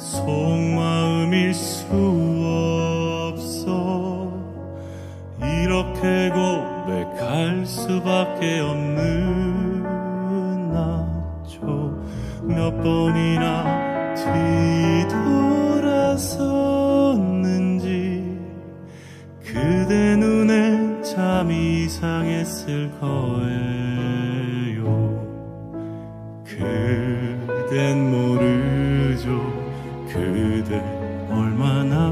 속마음일 수 없어. 이렇게 고백할 수밖에 없는 나죠. 몇 번이나 뒤돌아섰는지 그대 눈에 참 이상했을 거예요. 그댄 모르죠 얼마나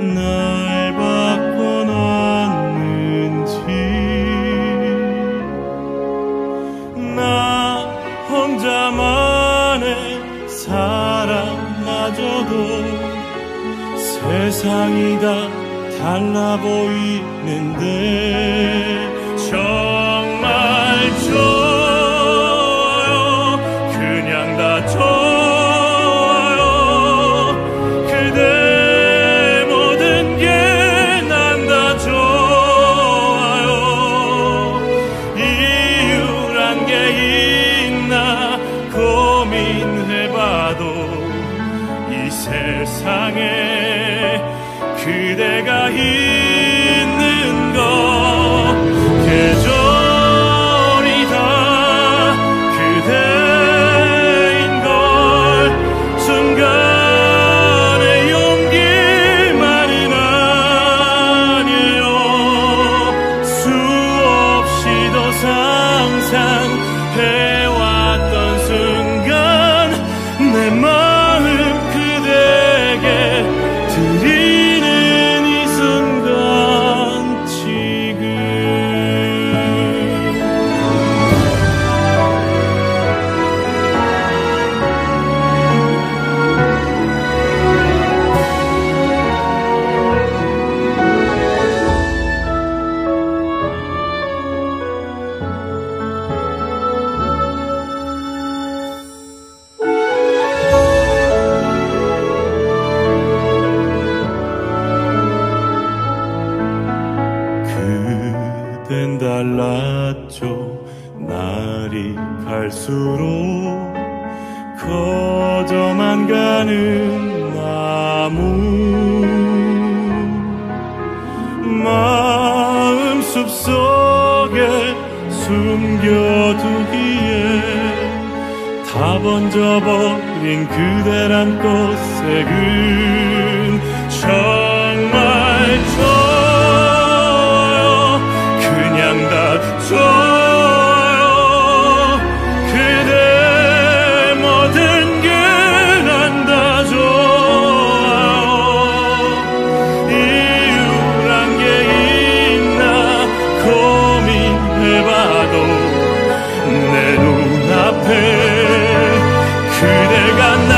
날 바꿔놨는지. 나 혼자만의 사랑마저도 세상이 다 달라 보이는데 세상에 그대가 있는 것 날이 갈수록 커져만 가는 나무. 마음 숲속에 숨겨두기에 다 번져버린 그대란 꽃색은 정말 앞에 그대가 나